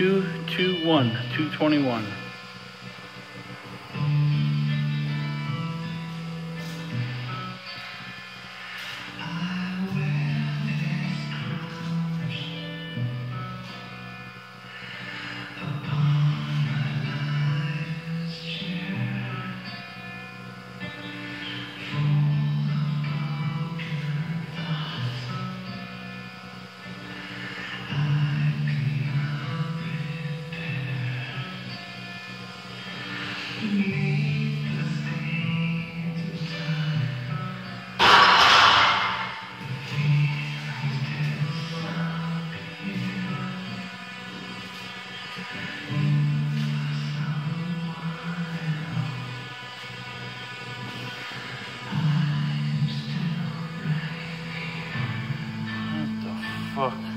221, 221. fuck.